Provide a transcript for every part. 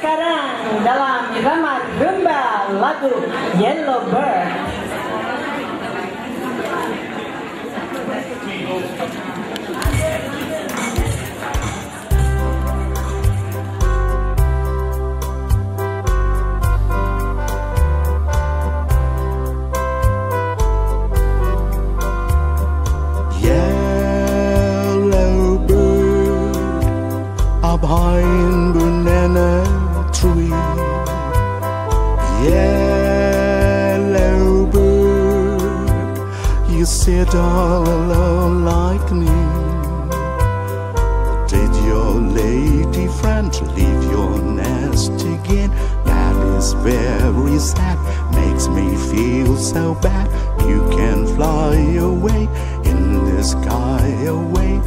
sekarang dalam irama rumba lagu Yellow Bird. Yellow bird you sit all alone like me. Did your lady friend leave your nest again? That is very sad, makes me feel so bad. You can fly away in the sky away.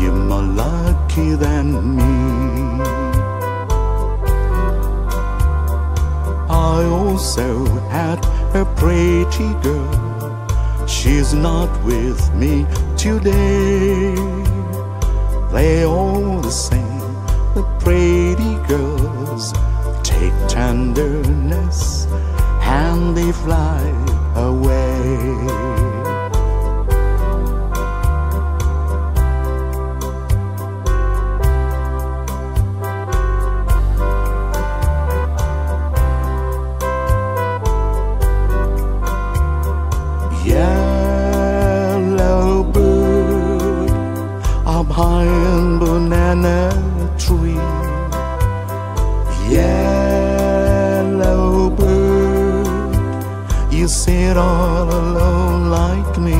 You're more lucky than me. I also had a pretty girl. She's not with me today. They all the same, the pretty girls take tenderness and they fly away. In banana tree. Yellow bird, you sit all alone like me.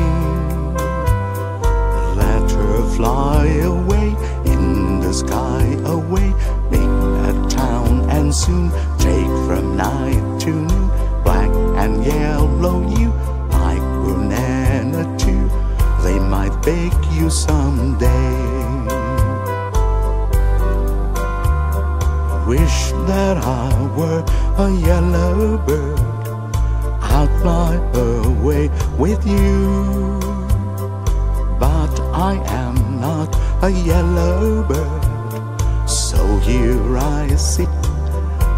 Let her fly away in the sky away, make a town and soon take from night to noon, black and yellow you like banana too. They might bake you someday. Wish that I were a yellow bird. I'd fly away with you. But I am not a yellow bird. So here I sit,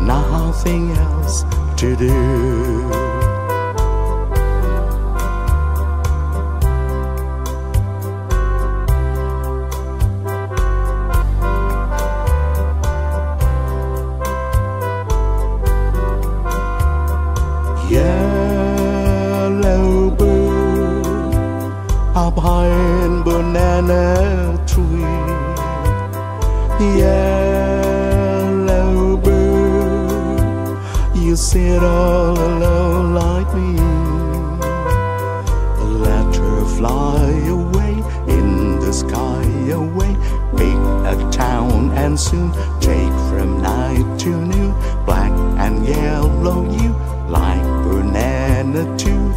nothing else to do. High in banana tree. Yellow bird, you sit all alone like me. Let her fly away in the sky away, make a town and soon take from night to noon, black and yellow you like banana too.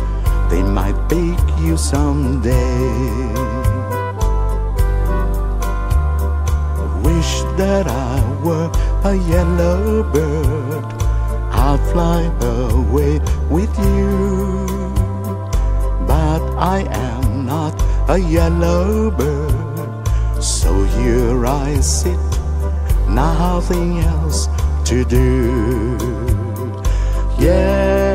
They might bake you someday. Wish that I were a yellow bird. I'd fly away with you. But I am not a yellow bird. So here I sit, nothing else to do. Yellow